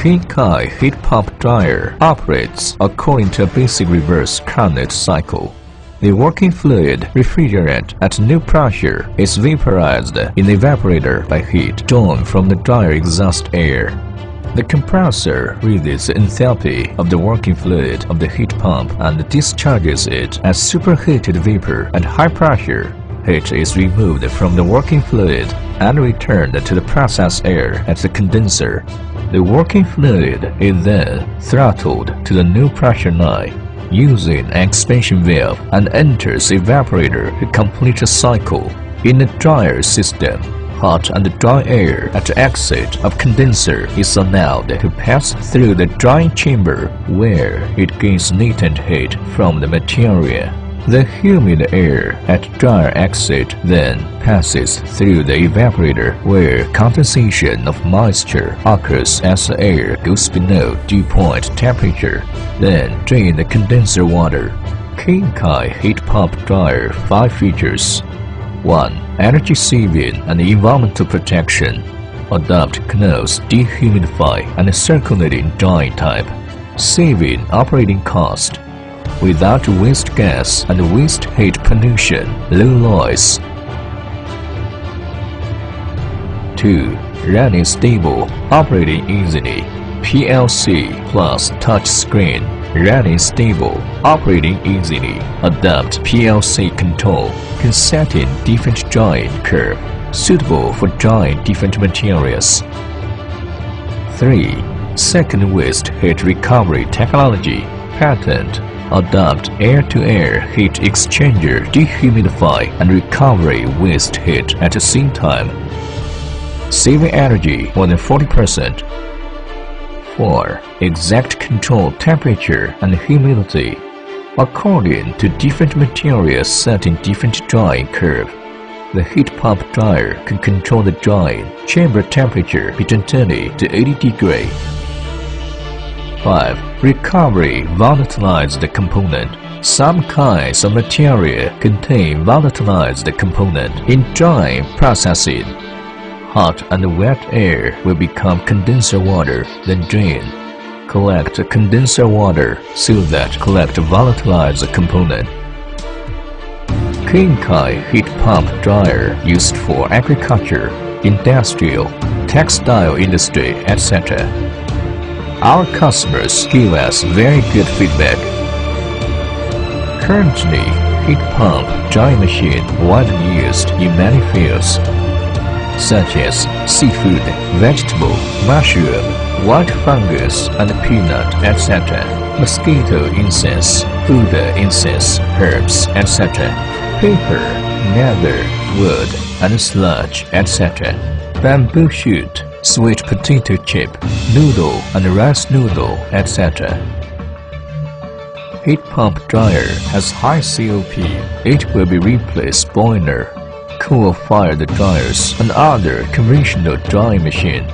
Kinkai heat pump dryer operates according to a basic reverse Carnot cycle. The working fluid refrigerant at new pressure is vaporized in the evaporator by heat drawn from the dryer exhaust air. The compressor reads the enthalpy of the working fluid of the heat pump and discharges it as superheated vapor at high pressure. Heat is removed from the working fluid and returned to the process air at the condenser. The working fluid is then throttled to the new pressure line using an expansion valve and enters evaporator to complete the cycle. In the dryer system, hot and dry air at the exit of condenser is allowed to pass through the drying chamber where it gains latent heat from the material. The humid air at dryer exit then passes through the evaporator where condensation of moisture occurs as the air goes below dew point temperature. Then drain the condenser water. Kinkai heat pump dryer 5 features 1. Energy saving and environmental protection. Adopt close, dehumidify, and circulating drying type. Saving operating cost without waste gas and waste heat pollution, low noise. 2. Running stable, operating easily. PLC plus touch screen. Running stable, operating easily. Adapt PLC control, can set in different joint curve, suitable for drying different materials. 3. Second waste heat recovery technology, patent adopt air-to-air heat exchanger, dehumidify and recovery waste heat at the same time, saving energy more than 40%. 4. Exact control temperature and humidity according to different materials set in different drying curve. The heat pump dryer can control the drying chamber temperature between 20 to 80 degree 5. Recovery volatilized component. Some kinds of material contain volatilized component in drying processing. Hot and wet air will become condenser water, then drain. Collect condenser water so that collect volatilized component. Kinkai heat pump dryer used for agriculture, industrial, textile industry, etc. Our customers give us very good feedback. Currently, heat pump drying machine widely used in many fields, such as seafood, vegetable, mushroom, white fungus and peanut, etc., mosquito incense, food incense, herbs, etc., paper, leather, wood, and sludge, etc., bamboo shoot, sweet potato chip, noodle and rice noodle, etc. Heat pump dryer has high COP. It will be replaced boiler, coal-fired dryers and other conventional drying machine